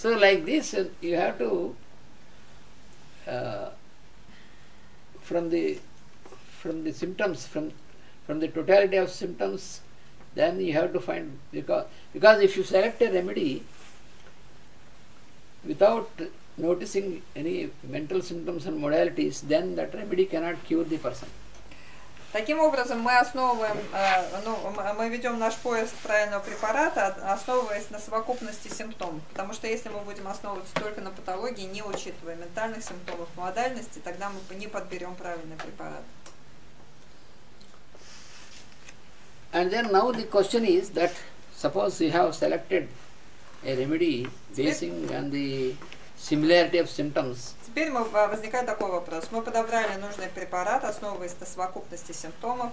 So like this, uh, you have to, uh, from the from the symptoms, from from the totality of symptoms, then you have to find because because if you select a remedy without noticing any mental symptoms and modalities, then that remedy cannot cure the person. Таким образом, мы основываем, э, ну, мы ведем наш поиск правильного препарата, основываясь на совокупности симптомов. Потому что если мы будем основываться только на патологии, не учитывая ментальных симптомов, модальности, тогда мы не подберем правильный препарат. And then now the question is that suppose you have selected a remedy basing on the similarity of symptoms, Теперь мы, а, возникает такой вопрос. Мы подобрали нужный препарат, основываясь на совокупности симптомов.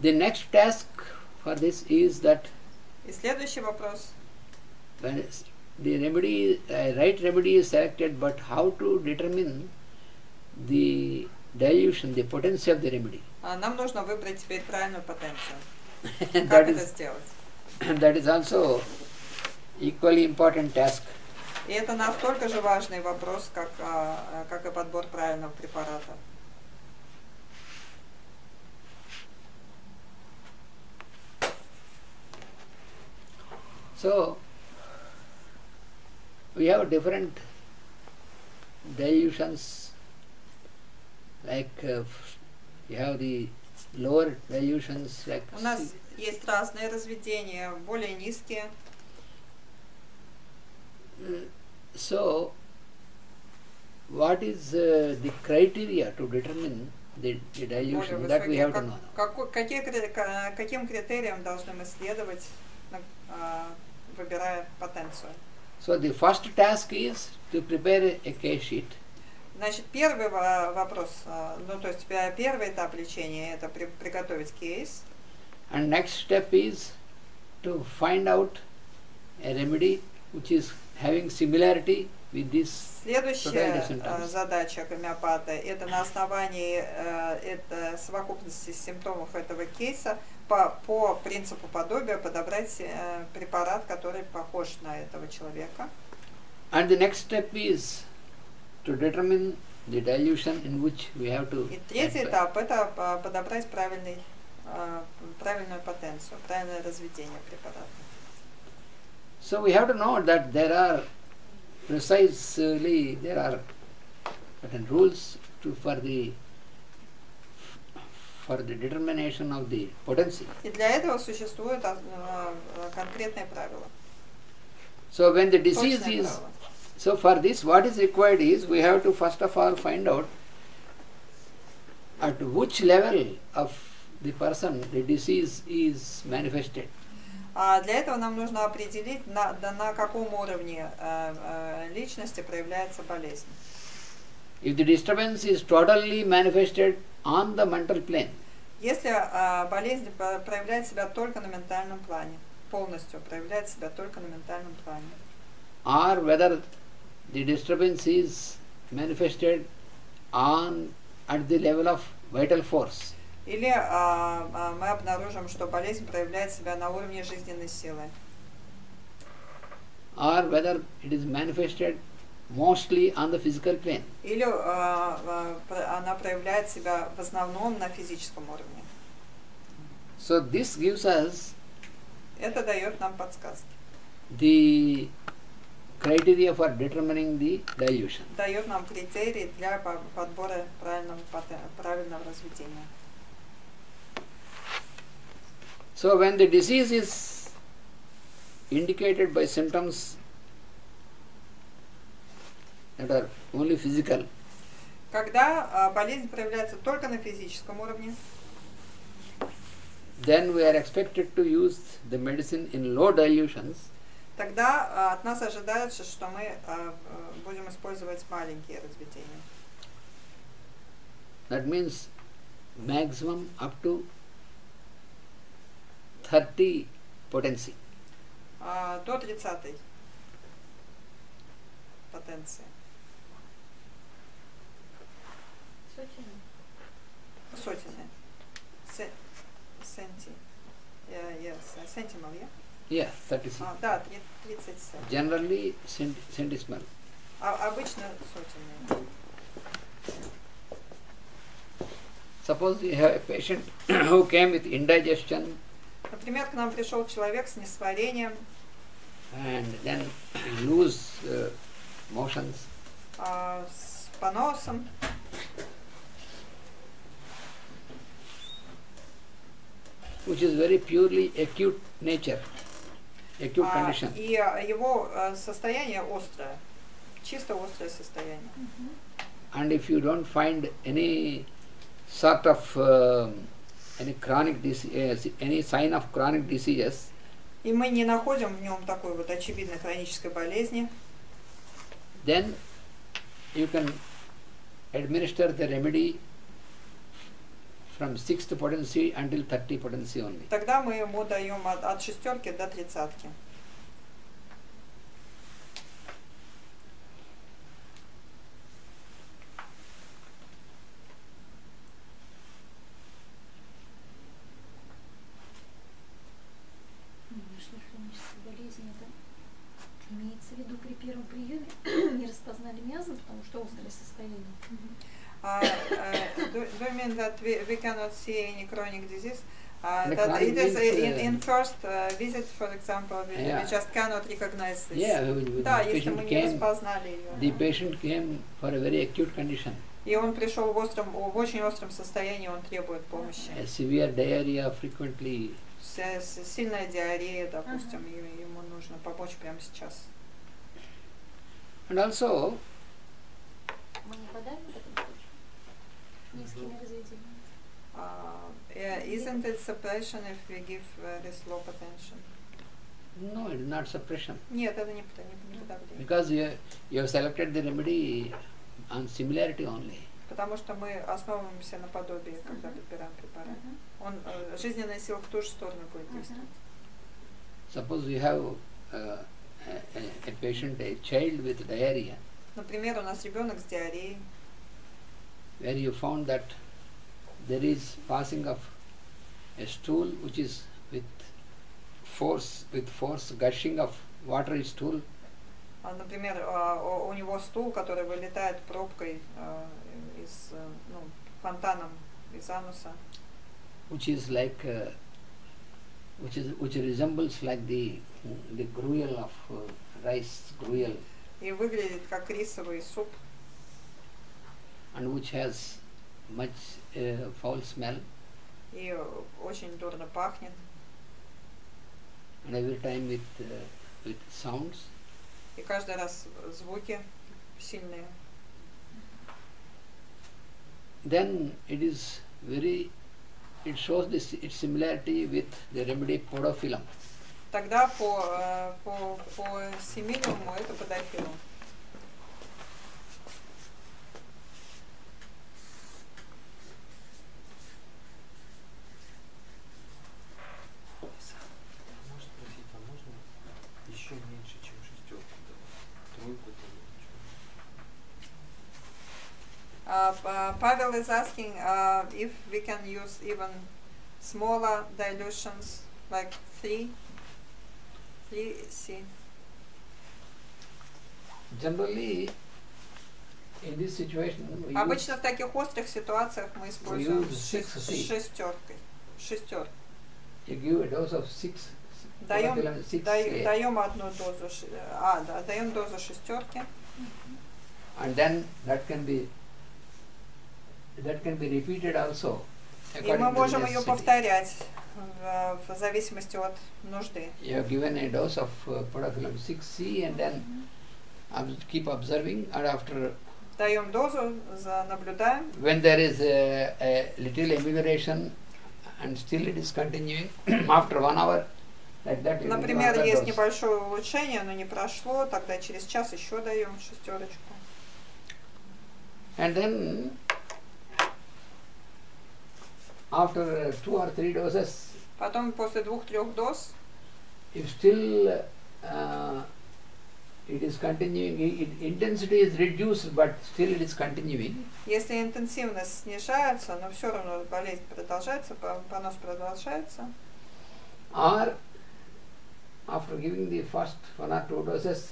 the next task for this is that И следующий вопрос. when it's- the remedy, uh, right remedy is selected, but how to determine the dilution, the potency of the remedy. А, Нам нужно выбрать теперь правильную потенцию. And Как that это is сделать? that is also equally important task. И это настолько же важный вопрос, как, а, как и подбор правильного препарата. So we have different dilutions like uh, you have the lower dilutions like У нас есть разные разведения, более низкие. So what is uh, the criteria to determine the, the более dilution that we высокие. have to Как- know какой- какие кри- ка- каким критериям должны мы следовать, на- а, выбирая потенцию? so the first task is to prepare a case sheet Значит, первый во- вопрос, а, ну то есть пе- первый этап лечения это при- приготовить кейс. and next step is to find out a remedy which is having similarity with this Следующая а, задача гомеопата это на основании э, это совокупности симптомов этого кейса по, по принципу подобия подобрать э, препарат, который похож на этого человека. And the next step is to determine the dilution in which we have to. И третий этап это подобрать правильный, правильную потенцию, правильное разведение препарата. So we have to know that there are precisely there are certain rules to for the for the determination of the potency. И для этого существуют а, а, конкретные правила. So when the disease точные is правила. so for this what is required is we have to first of all find out at which level of the person the disease is manifested. А для этого нам нужно определить, на, на каком уровне э, э, личности проявляется болезнь. If the disturbance is totally manifested on the mental plane, Если э, болезнь проявляет себя только на ментальном плане, полностью проявляет себя только на ментальном плане, or whether the disturbance is manifested on at the level of vital force, или а, а, мы обнаружим, что болезнь проявляет себя на уровне жизненной силы, or whether it is manifested mostly on the physical plane. или а, она проявляет себя в основном на физическом уровне. So this gives us Это дает нам подсказки, the criteria for determining the dilution. дает нам критерии для по- подбора правильного, правильного разведения. So when the disease is indicated by symptoms that are only physical, Когда а, болезнь проявляется только на физическом уровне, then we are expected to use the medicine in low dilutions тогда а, от нас ожидается, что мы а, а, будем использовать маленькие разведения. That means maximum up to 30 potency. А, до 30 потенции. Сотенные. Се- Сенти. Я, я, с- сентимал, я? Yeah, 36. А, да, три- 37. Generally cent- centesimal. А, обычно сотенные. Suppose you have a patient who came with indigestion Например, к нам пришел человек с несварением, and then loose uh, motions. а, с поносом, which is very purely acute nature, acute а, condition. и а, его а, состояние острое, чисто острое состояние. And if you don't find any sort of um, any chronic disease, any sign of chronic diseases, И мы не находим в нем такой вот очевидной хронической болезни, then you can administer the remedy from sixth potency until 30 potency only. тогда мы ему даем от, от шестерки до тридцатки. Ну, Нашли хроническую болезнь, это имеется в виду при первом приеме не распознали миазм, потому что острое состояние. Uh, uh, do, do you mean that we, we cannot see any chronic disease? Uh, that chronic it is in, uh, in first uh, visit, for example, we, Yeah. we just cannot recognize this. Yeah, when when Да, the если patient мы не came, распознали ее. the patient came for a very acute condition, И он пришел в, остром, в очень остром состоянии, он требует помощи. a severe diarrhea frequently, С- с- сильная диарея, допустим, и ему нужно помочь прямо сейчас. and also Мы не подаем? Низкими разведениями. Uh, yeah, isn't it suppression if we give uh, this low potential? no, it is not suppression. Нет, это не, не, подавление. Because you, you have selected the remedy on similarity only. Потому что мы основываемся на подобии, когда подбираем препарат. Он, э, жизненная сила в ту же сторону будет действовать. Suppose you have uh, a, a, a patient, a child with diarrhea, Например, у нас ребенок с диареей, where you found that there is passing of a stool which is with force, with force gushing of watery stool, А, например, а, у у него стул, который вылетает пробкой а, из, э, ну, фонтаном из ануса, which is like, uh, which is which resembles like the the gruel of uh, rice gruel, и выглядит как рисовый суп, and which has much uh, foul smell, и очень дурно пахнет, and every time with uh, with sounds. и каждый раз звуки сильные. Then it is very, it shows this its similarity with the remedy podophyllum. Тогда по, э, по, по семилиуму это подофилум. Еще меньше, чем шестерку давать? Тройку там или Uh, Pa- Pavel is asking uh, if we can use even smaller dilutions, like 3, 3C. Generally, in this situation, we Обычно use, в таких острых ситуациях мы we используем use six C. шестеркой. Шестер. You give a dose of six. Даем, даем одну дозу, а, да, даем дозу шестерки, and then that can be that can be repeated also. и мы можем ее повторять в, в зависимости от нужды. You have given a dose of uh, podophyllum 6C and then keep observing and after Даем дозу, наблюдаем, when there is a, a little amelioration and still it is continuing after one hour give Например, another есть dose. небольшое улучшение, но не прошло, тогда через час еще даем шестерочку. and then after two or three doses Потом после двух-трех доз, if still uh, it is continuing i- i- intensity is reduced but still it is continuing если интенсивность снижается, но все равно болезнь продолжается, по- понос продолжается, or after giving the first one or two doses,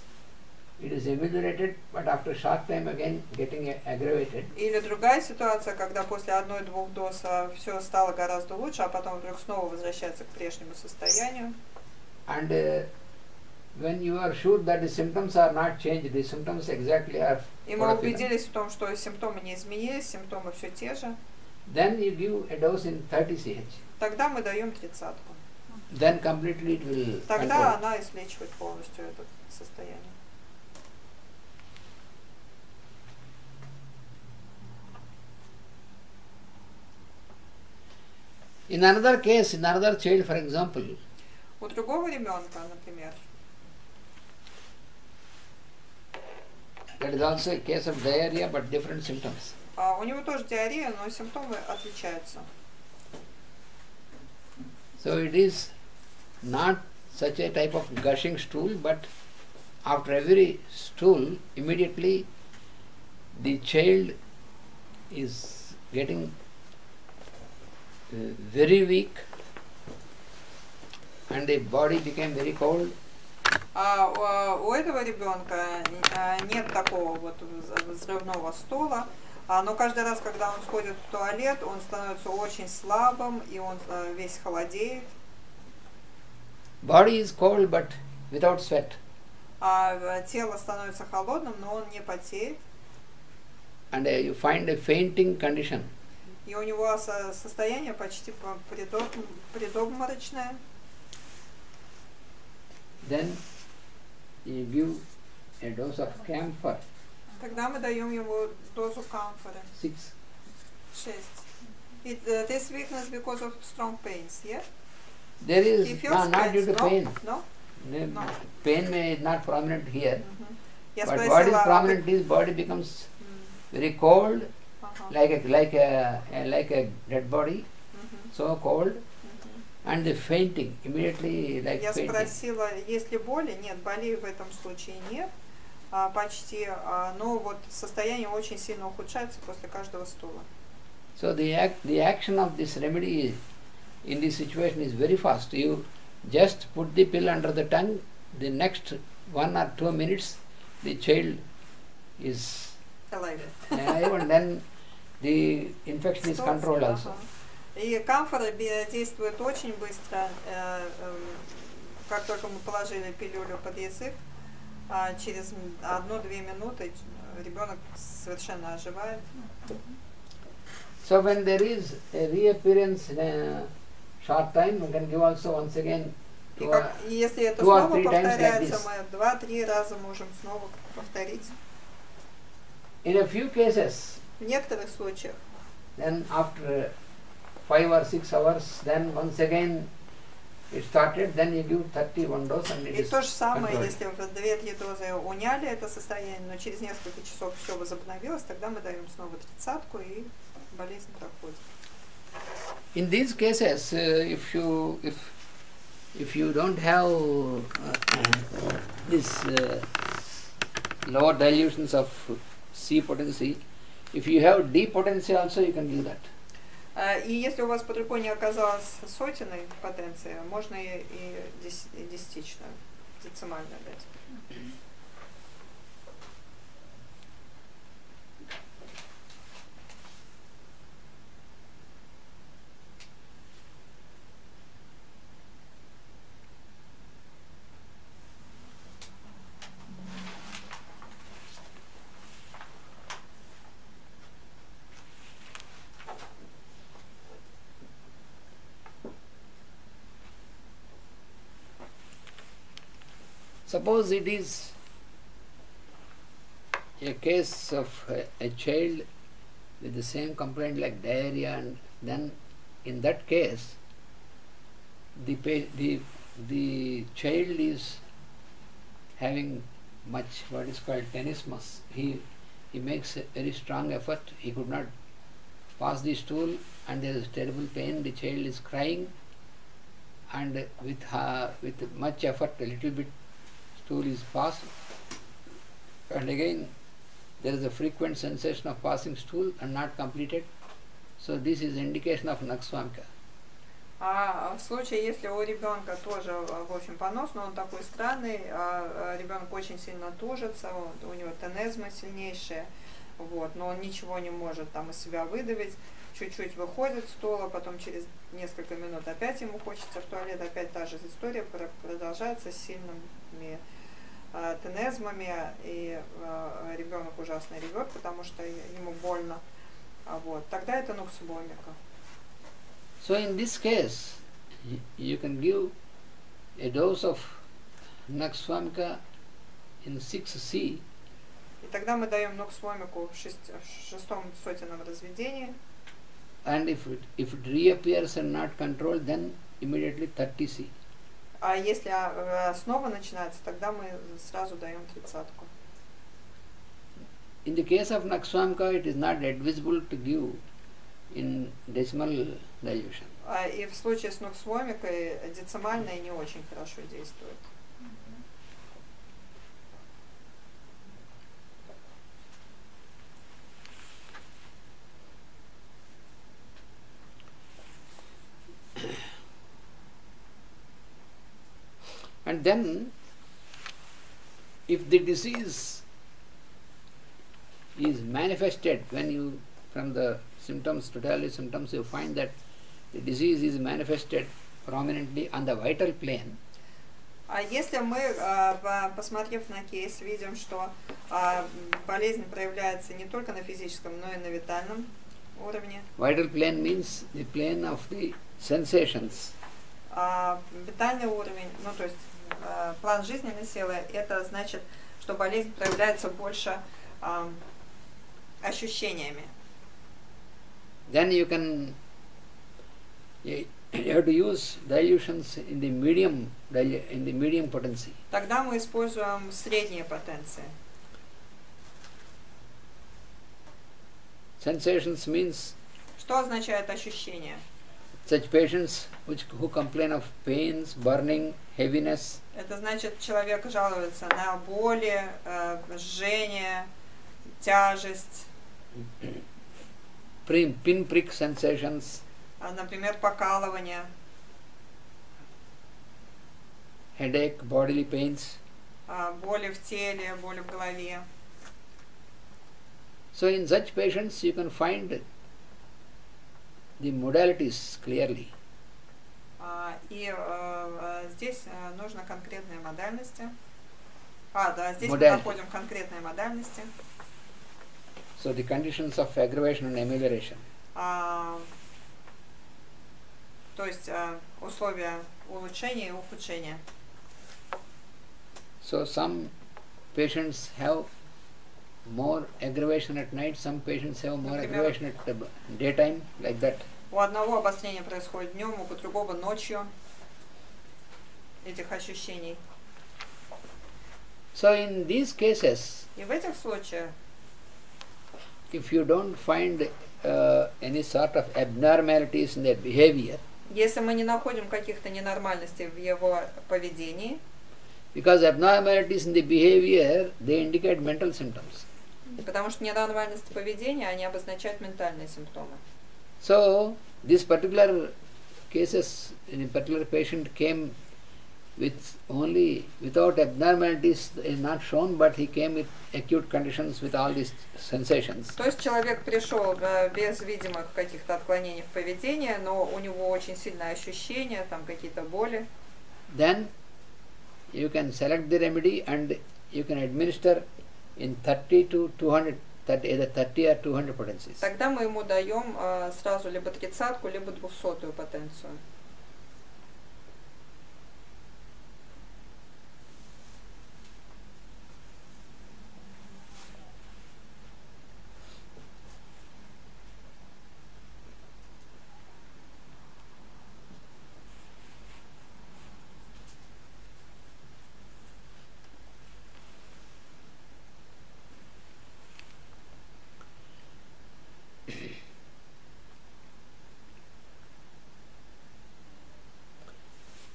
it is ameliorated, but after short time again getting aggravated. Или другая ситуация, когда после одной-двух доз все стало гораздо лучше, а потом вдруг снова возвращается к прежнему состоянию. And uh, when you are sure that the symptoms are not changed, the symptoms exactly are, И мы убедились в том, что симптомы не изменились, симптомы все те же. then you give a dose in 30 ch. Тогда мы даем тридцатку. Then completely it will Тогда control. она излечивает полностью это состояние. In another case, in another child, for example, У другого ребенка, например, that is also a case of diarrhea but different symptoms. а, у него тоже диарея, но симптомы отличаются. So it is not such a type of gushing stool, but after every stool, immediately the child is getting uh, very weak and the body became very cold А у, этого ребенка а, нет такого вот вз- взрывного стула, а, но каждый раз, когда он сходит в туалет, он становится очень слабым, и он а, весь холодеет. Body is cold but without sweat А а, тело становится холодным, но он не потеет. and uh, you find a fainting condition И у него со- состояние почти по- предоб- предобморочное. then you give a dose of camphor Тогда мы даем ему дозу камфоры. 6 Шесть. It, uh, this weakness because of strong pains, yeah? there He is feels no, not due pains, to no? pain No? The No. pain may is not prominent here Мгм. Я but what is спросила, а prominent вы- is body becomes М, very cold ага, like a like a, a like a dead body мгм, so cold мгм. and the fainting immediately like Я fainting спросила, есть ли боли? Нет, болей в этом случае нет. А, почти, а, но вот состояние очень сильно ухудшается после каждого стула. so the act, the action of this remedy is, in this situation is very fast you just put the pill under the tongue the next one or two minutes the child is Alive. alive and then the infection is Ситуация, controlled also ага. И камфора бе- действует очень быстро. э, эм, Как только мы положили пилюлю под язык, а, через м- одну-две минуты ребенок совершенно оживает. So when there is a reappearance in a short time, we can give also once again И, как- и если это снова like повторяется, this. мы два-три раза можем снова повторить. in a few cases, В некоторых случаях then after five or six hours, then once again it started, then you give 31 dose and it И is то же самое, controlled. если в две-три дозы уняли это состояние, но через несколько часов все возобновилось, тогда мы даем снова тридцатку и болезнь проходит. In these cases, uh, if you if if you don't have uh, this uh, lower dilutions of C potency, if you have D potency also, you can do that. А, И если у вас под рукой не оказалось сотенной потенции, можно и, и дес- и десятичную, децимальную дать. Suppose it is a case of a, a child with the same complaint like diarrhea, and then in that case, the the the child is having much what is called tenesmus. He he makes a very strong effort. He could not pass the stool, and there is terrible pain. The child is crying, and with with much effort, a little bit stool is passed, and again there is a frequent sensation of passing stool and not completed. So this is indication of Nakswamka. А в случае, если у ребенка тоже, а, в общем, понос, но он такой странный, а, ребенок очень сильно тужится, у него тенезма сильнейшая, вот, но он ничего не может там из себя выдавить, чуть-чуть выходит с стола, потом через несколько минут опять ему хочется в туалет, опять та же история про- продолжается с сильными а, тенезмами, и а, ребенок ужасно ревет, потому что ему больно. А вот, тогда это нуксубомика. So in this case, you can give a dose of Naxwamika in 6C И тогда мы даем ноксвомику в, шесть- в шестом сотенном разведении. and if it, if it reappears and not controlled then immediately 30C. А если а, э, снова начинается, тогда мы сразу даем тридцатку. In the case of Naxwamika it is not advisable to give in decimal dilution. А, и в случае с ноксвомикой децимальная не очень хорошо действует. And then, if the disease is manifested when you, from the symptoms, totality symptoms, you find that the disease is manifested prominently on the vital plane, А если мы, а, по- посмотрев на кейс, видим, что а, болезнь проявляется не только на физическом, но и на витальном уровне, vital plane means the plane of the sensations. а витальный уровень, ну то есть а, план жизненной силы, это значит, что болезнь проявляется больше а, ощущениями. Then you can, you have to use dilutions in the medium, in the medium potency. Тогда мы используем средние потенции. Sensations means Что означает ощущение? Such patients which, who complain of pains, burning, heaviness, Это значит, человек жалуется на боли, э, жжение, тяжесть, pin, pinprick sensations, а, например, покалывание, headache, bodily pains. а, боли в теле, боли в голове. So in such patients you can find the modalities clearly. А, И э, э, здесь э, нужно конкретные модальности. А, да, здесь мы Модаль. находим конкретные модальности. So the conditions of aggravation and amelioration. А, то есть э, условия улучшения и ухудшения. So some patients have more aggravation at night, some patients have more Например? aggravation at the b- daytime, like that. У одного обострение происходит днем, у другого ночью этих ощущений. So in these cases, И в этих случаях, if you don't find uh, any sort of abnormalities in their behavior, если мы не находим каких-то ненормальностей в его поведении, because abnormalities in the behavior, they indicate mental symptoms. потому что ненормальности поведения, они обозначают ментальные симптомы. So this particular cases, in a particular patient came with only without abnormalities is not shown, but he came with acute conditions with all these sensations. То есть человек пришел э, без видимых каких-то отклонений в поведении, но у него очень сильное ощущение, там какие-то боли. Then you can select the remedy and you can administer in 30 to 200, 30, either 30 or 200 potencies. Тогда мы ему даем э, сразу либо тридцатку, либо двухсотую потенцию.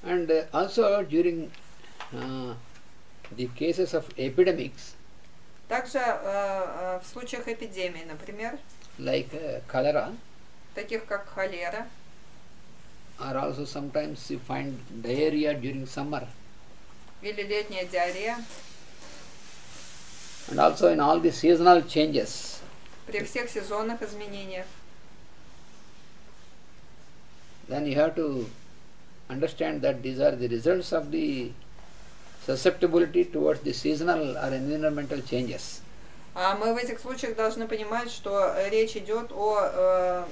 And uh, also during uh, the cases of epidemics, Также э, э, в случаях эпидемий, например, like uh, cholera, таких как холера, or also sometimes you find diarrhea during summer. Или летняя диарея. And also in all the seasonal changes, При всех сезонных изменениях. then you have to understand that these are the results of the susceptibility towards the seasonal or environmental changes. А мы в этих случаях должны понимать, что речь идет о, э,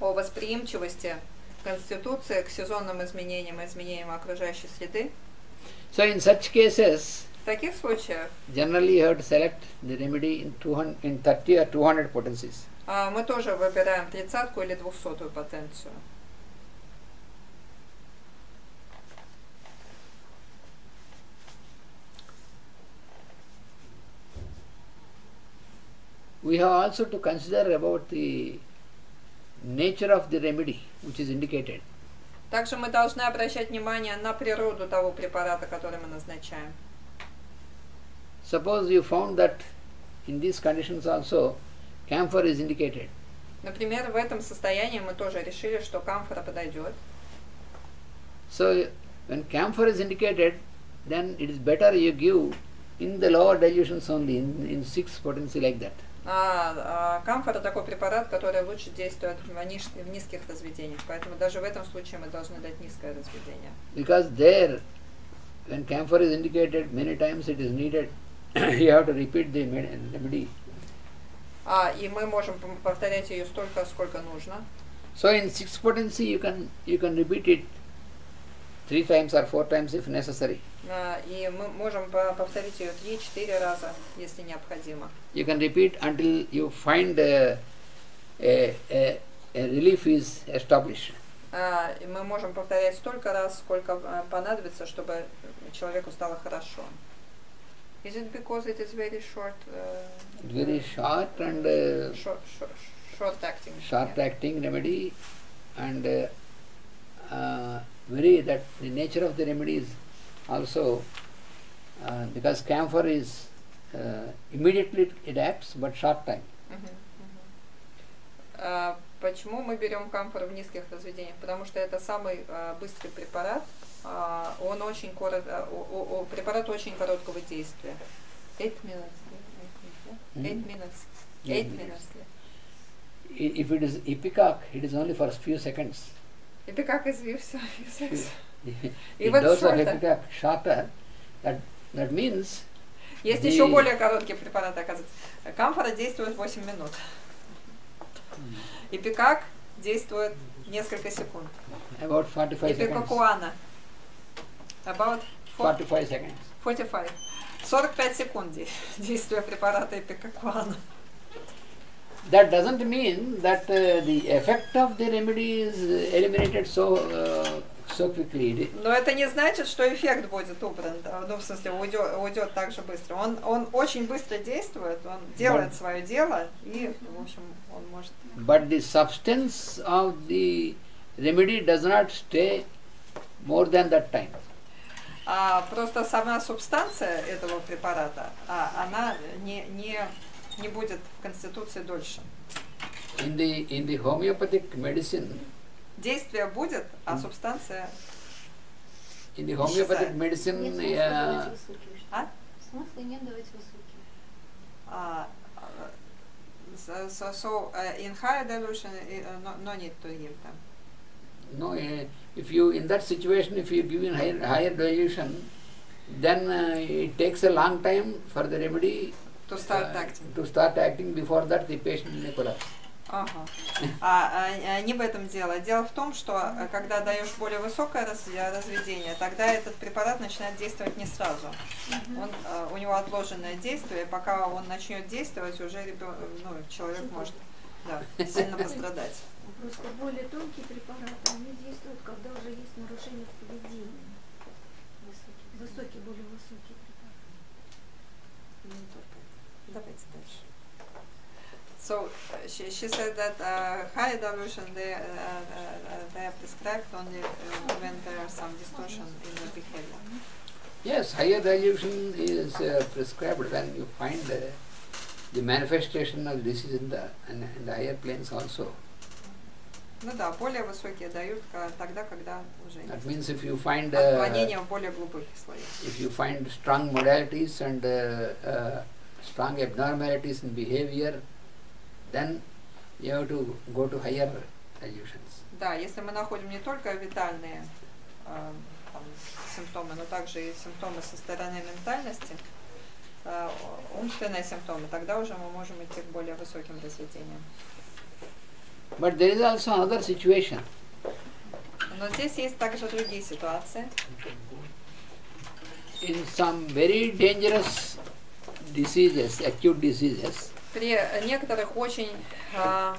о восприимчивости Конституции к сезонным изменениям и изменениям окружающей среды. So in such cases, В таких случаях generally you have to select the remedy in 200, in 30 or 200 potencies. а, мы тоже выбираем тридцатку или двухсотую потенцию. We have also to consider about the nature of the remedy which is indicated. Также мы должны обращать внимание на природу того препарата, который мы назначаем. Suppose you found that in these conditions also camphor is indicated. Например, в этом состоянии мы тоже решили, что камфора подойдет. So when camphor is indicated, then it is better you give in the lower dilutions only, in, in six potency like that. А, а, камфора такой препарат, который лучше действует в, ниш- в низких разведениях. Поэтому даже в этом случае мы должны дать низкое разведение. Because there, when camphor is indicated, many times it is needed, you have to repeat the med- remedy. А, и мы можем повторять ее столько, сколько нужно. So in six potency you can you can repeat it three times or four times if necessary. А, и мы можем по- повторить ее 3-4 раза, если необходимо. You can repeat until you find uh, a, a, a relief is established. А, мы можем повторять столько раз, сколько а, понадобится, чтобы человеку стало хорошо. Is it because it is very short? Uh, Very short and uh, short, short, short acting. short yeah. acting remedy and uh, uh, very that the nature of the remedy is also uh, because camphor is uh, immediately it acts but short time. Мгм, мгм. А, Почему мы берем камфор в низких разведениях? Потому что это самый а, быстрый препарат. а, Он очень корот, а, препарат очень короткого действия. Eight minutes. yeah, I think, yeah? Eight Mhm. minutes. Yeah, Eight yes. minutes. yeah. I- If it is ipecac, it is only for a few seconds. И как извився. the И вот shorter. that, that means Есть The- еще более короткие препараты, оказывается. Камфора действует 8 минут. И пикак действует несколько секунд. about 45 И пикакуана. About four- 45 seconds. 45. 45 секунд де- действия препарата эпикакуана. That doesn't mean that uh, the effect of the remedy is uh, eliminated so uh, so quickly. Но это не значит, что эффект будет убран, ну, в смысле, уйдет, уйдет так же быстро. Он, он очень быстро действует, он делает But- свое дело, и, в общем, он может... But the substance of the remedy does not stay more than that time. А просто сама субстанция этого препарата, а, она не, не, не будет в Конституции дольше. In the in the homeopathic medicine, Действие будет, а субстанция... in the homeopathic medicine, Нет смысла uh, давать высокие. что А? Смысла нет давать высокие. а, а, so, so, so uh, in higher dilution, uh, no, no need to give them. no, uh, if you in that situation, if you give in higher higher dilution, then uh, it takes a long time for the remedy To start uh, acting. to start acting. Before that, the patient may collapse. Ага. А, а, а, не в этом дело. Дело в том, что э, когда даешь более высокое раз- разведение, тогда этот препарат начинает действовать не сразу. Он, э, у него отложенное действие, пока он начнет действовать, уже ребё- ну, человек может да, сильно пострадать. Просто более тонкие препараты, они действуют, когда уже есть нарушение в поведении. Высокие, высокие более высокие препараты. Не только это. Давайте дальше. So uh, she, she said that uh, high dilution they, uh, uh, they are prescribed only uh, when there are some distortion in the behavior. Yes, higher dilution is uh, prescribed when you find uh, the manifestation of disease in the, in, in the higher planes also. Ну да, более высокие дают ка- тогда, когда уже That есть means if you find uh, отклонения в более глубоких слоях. if you find strong modalities and uh, uh, strong abnormalities in behavior, then you have to go to higher illusions. Да, если мы находим не только витальные э, там, симптомы, но также и симптомы со стороны ментальности, э, умственные симптомы, тогда уже мы можем идти к более высоким разведениям. But there is also another situation. Но здесь есть также другие ситуации. In some very dangerous diseases, acute diseases, При некоторых очень э,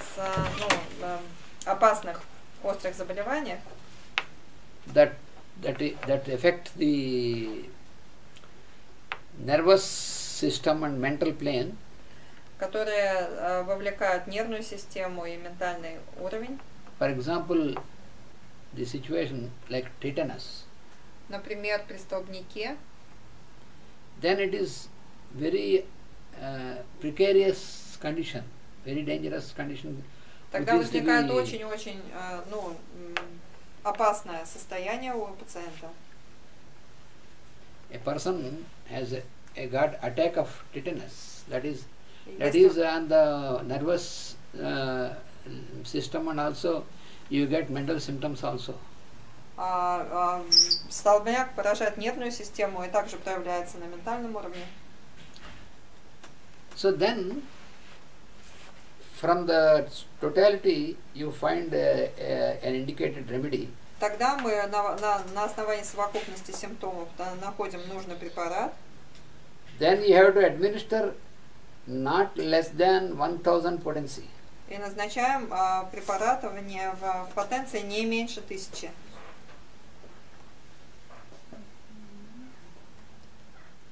с, ну, э, опасных острых заболеваниях, that that that affect the nervous system and mental plane, которые э, вовлекают нервную систему и ментальный уровень. for example, the situation like tetanus, Например, при столбнике, then it is very uh, precarious condition, very dangerous condition. тогда возникает очень-очень э, ну, опасное состояние у пациента. A person has a, a got attack of tetanus, that is that is on the nervous uh, system and also you get mental symptoms also. а, а, столбняк поражает нервную систему и также проявляется на ментальном уровне. So then, from the totality, you find a, a, an indicated remedy. Тогда мы на, на, на основании совокупности симптомов да, находим нужный препарат, Then you have to administer not less than 1000 potency. и назначаем а, препарат в, не, в, в потенции не меньше тысячи.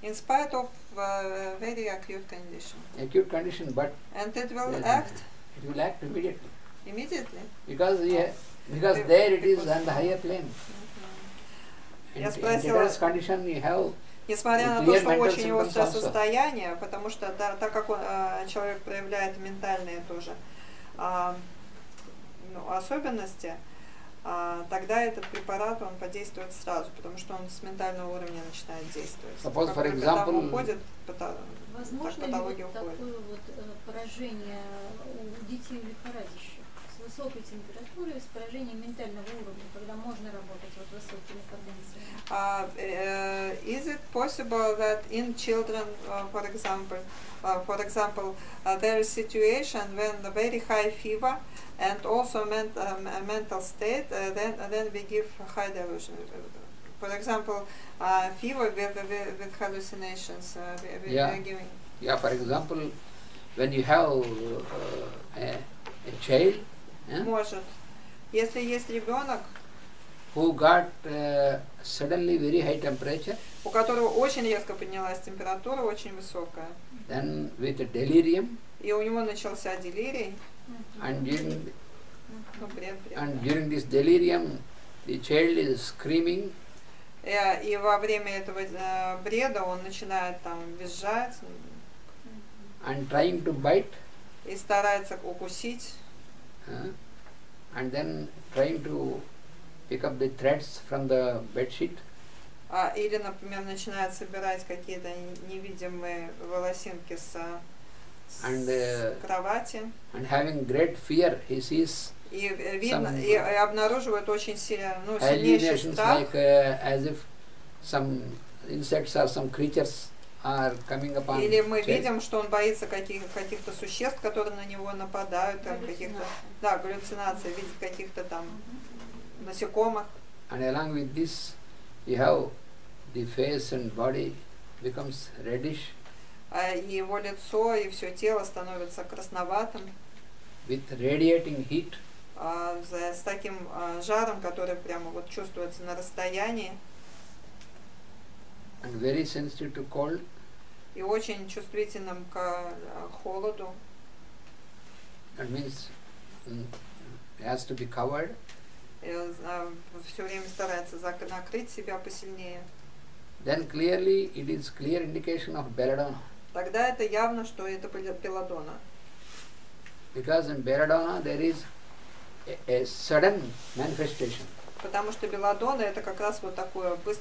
In spite of uh, very acute condition. Acute condition, but And it will Yeah. act it will act immediately immediately. because yeah, because there it is on the higher plane. In, Я спросила- Несмотря на то, что очень острое состояние, потому что да, так как он, э, человек проявляет ментальные тоже а, ну, особенности, а, тогда этот препарат он подействует сразу, потому что он с ментального уровня начинает действовать. Suppose, Как for example, уходит, пата- Возможно ли вот уходит. такое вот э, поражение у детей лихорадящих высокой температурой, с поражением ментального уровня, когда можно работать вот высокими потенциями? Uh, uh, is it possible that in children, uh, for example, uh, for example, uh, there is situation when the very high fever and also ment- um, a mental state, uh, then then we give high delusion. For example, uh, fever with, with, with hallucinations, uh, we, we Yeah. are giving. Yeah, for example, when you have uh, a, a child eh, Может. Если есть ребенок, who got uh, suddenly very high temperature, у которого очень резко поднялась температура, очень высокая, then with a delirium, и у него начался делирий, and during, ну, бред, бред. and during this delirium, the child is screaming, Э, И во время этого э, бреда он начинает там визжать. And trying to bite, и старается укусить, uh, and then trying to pick up the threads from the bed sheet, а, или, например, начинает собирать какие-то невидимые волосинки с, с And, э, кровати. and having great fear, he sees И э, видно, some и, и обнаруживает очень сильно, ну, сильнейший страх. like uh, as if some insects or some creatures Или мы видим, что он боится каких, каких-то существ, которые на него нападают, там, каких-то, да, галлюцинации, видит каких-то там насекомых. And along with this, you have the face and body becomes reddish А и его лицо и все тело становится красноватым, with radiating heat, а, за- с таким а, жаром, который прямо вот чувствуется на расстоянии, and very sensitive to cold. и очень чувствительным к а, холоду. That means mm, has to be covered. все время старается накрыть себя посильнее. Then clearly it is clear indication of belladonna. Тогда это явно, что это белладонна. Because in belladonna there is a, a sudden manifestation. Потому что белладонна это как раз вот такое быстрое